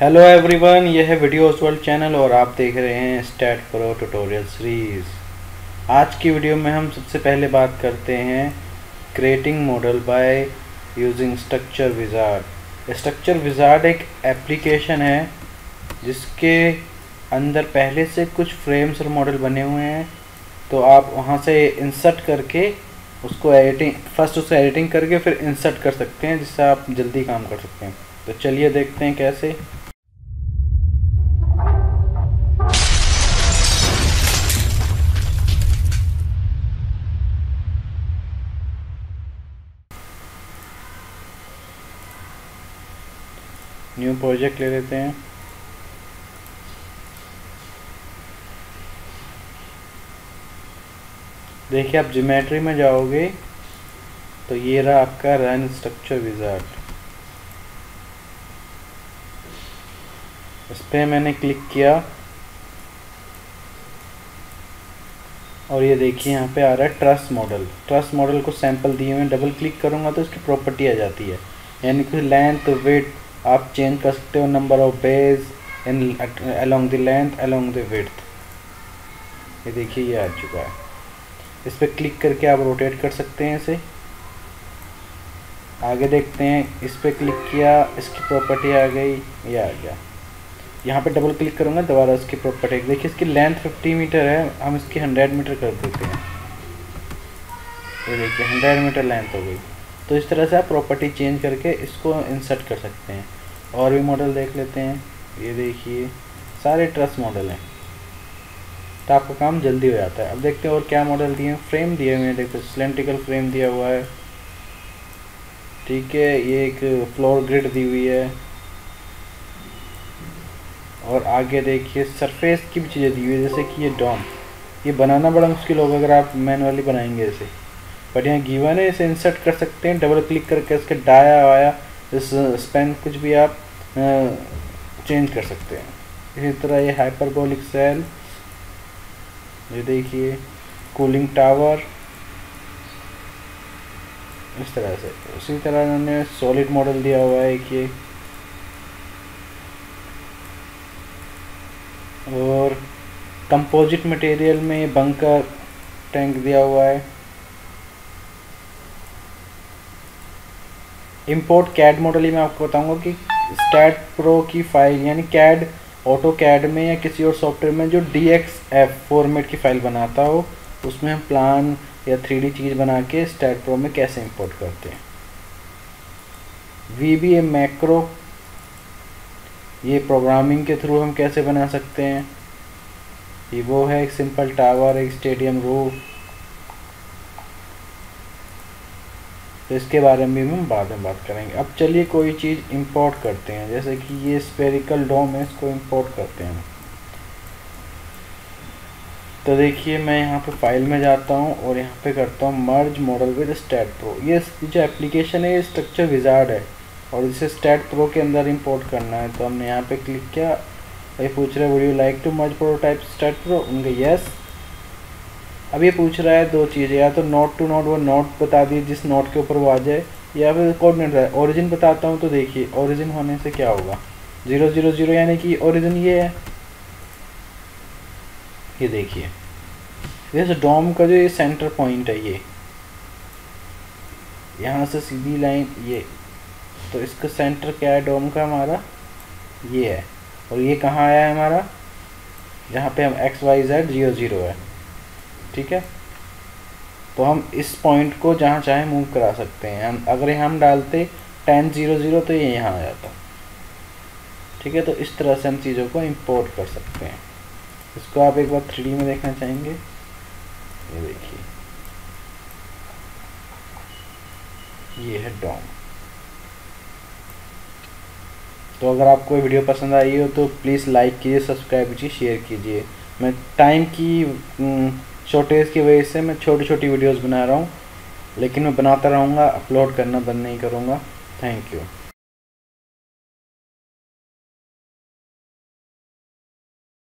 Hello everyone यह है video world channel और आप देख रहे हैं स्टैट प्रो ट्यूटोरियल सीरीज़ आज की वीडियो में हम सबसे पहले बात करते हैं creating model by using structure wizard structure wizard एक एप्लीकेशन है जिसके अंदर पहले से कुछ फ्रेम्स और मॉडल बने हुए हैं। तो आप वहाँ से इंसर्ट करके उसको एडिटिंग फ़र्स्ट उसको एडिटिंग करके फिर इंसर्ट कर सकते हैं, जिससे आप जल्दी काम कर सकते हैं। तो चलिए देखते हैं कैसे न्यू प्रोजेक्ट ले लेते हैं। देखिए, आप ज्योमेट्री में जाओगे तो ये रहा आपका रन स्ट्रक्चर विजार्ड इस पर मैंने क्लिक किया। और ये देखिए, यहाँ पे आ रहा है ट्रस्ट मॉडल ट्रस्ट मॉडल को सैंपल दिए हुए डबल क्लिक करूँगा तो इसकी प्रॉपर्टी आ जाती है। यानी कि लेंथ वेट आप चेंज कर सकते हो number of bays in along the length along the width ये देखिए, ये आ चुका है। इस पर क्लिक करके आप रोटेट कर सकते हैं इसे। आगे देखते हैं, इस पर क्लिक किया, इसकी प्रॉपर्टी आ गई, ये आ गया। यहाँ पे डबल क्लिक करूँगा, दोबारा इसकी प्रॉपर्टी देखिए, इसकी लेंथ 50 मीटर है, हम इसकी 100 मीटर कर देते हैं। ये देखिए 100 मीटर लेंथ हो गई। तो इस तरह से आप प्रॉपर्टी चेंज करके इसको इंसर्ट कर सकते हैं। और भी मॉडल देख लेते हैं। ये देखिए, सारे ट्रस मॉडल हैं। तो आपका काम जल्दी हो जाता है। अब देखते हैं और क्या मॉडल दिए हैं। फ्रेम दिए हुए हैं। देखो सिलेंट्रिकल फ्रेम दिया हुआ है। ठीक है, ये एक फ्लोर ग्रिड दी हुई है। और आगे देखिए सरफेस की भी चीज़ें दी हुई है। जैसे कि ये डॉम ये बनाना बड़ा मुश्किल होगा अगर आप मैनुअली बनाएँगे इसे। बट यहाँ गिवन है, इसे इंसर्ट कर सकते हैं। डबल क्लिक करके इसके डाया वाया इस स्पेन कुछ भी आप चेंज कर सकते हैं। इसी तरह ये हाइपरबोलिक सेल ये देखिए कूलिंग टावर इस तरह से। उसी तरह इन्होंने सॉलिड मॉडल दिया हुआ है ये और कंपोजिट मटेरियल में बंकर टैंक दिया हुआ है। इंपोर्ट कैड मॉडल ही मैं आपको बताऊँगा कि स्टैट प्रो की फ़ाइल यानी कैड ऑटो कैड में या किसी और सॉफ्टवेयर में जो डी एक्स एफ़ फॉर्मेट की फ़ाइल बनाता हो, उसमें हम प्लान या थ्री चीज़ बना के स्टैट प्रो में कैसे इंपोर्ट करते हैं। वी बी ए मैक्रो ये प्रोग्रामिंग के थ्रू हम कैसे बना सकते हैं? ये वो है एक सिंपल टावर एक स्टेडियम रूफ तो इसके बारे में भी हम बाद में बात करेंगे। अब चलिए कोई चीज़ इंपोर्ट करते हैं। जैसे कि ये स्पेरिकल डोम है, इसको इंपोर्ट करते हैं। तो देखिए, मैं यहाँ पे फ़ाइल में जाता हूँ और यहाँ पे करता हूँ merge model with STAAD Pro ये जो एप्लीकेशन है, ये स्ट्रक्चर विजार्ड है और इसे स्टैट प्रो के अंदर इंपोर्ट करना है। तो हमने यहाँ पे क्लिक किया। ये पूछ रहे would you like to merge prototype STAAD Pro उनके यस अब ये पूछ रहा है दो चीज़ें, या तो नॉट टू नॉट वो नॉट बता दिए जिस नोट के ऊपर वो आ जाए, या फिर कोऑर्डिनेट है ओरिजिन बताता हूँ तो देखिए ओरिजिन होने से क्या होगा? ज़ीरो ज़ीरो ज़ीरो यानी कि ओरिजिन ये है। ये देखिए। जैसे डोम का जो ये सेंटर पॉइंट है ये। यहाँ से सीधी लाइन ये। तो इसका सेंटर क्या है डोम का हमारा? ये है। और ये कहाँ आया है हमारा? जहाँ पे हम X Y Z zero zero है। ठीक है? तो हम इस पॉइंट को जहाँ चाहे मूव करा सकते हैं। हम अगर हम डालते टेन ज़ीरो ज़ीरो तो ये यहाँ आ जाता। ठीक है? तो इस तरह से हम चीज़ों को इंपोर्ट कर सकते हैं। इसको आप एक बार थ्री में देखना चाहेंगे? ये देखिए। ये है डॉम तो अगर आपको वीडियो पसंद आई हो तो प्लीज़ लाइक कीजिए सब्सक्राइब कीजिए शेयर कीजिए। मैं टाइम की शॉर्टेज की वजह से मैं छोटी छोटी वीडियोस बना रहा हूँ, लेकिन मैं बनाता रहूँगा अपलोड करना बंद नहीं करूँगा। Thank you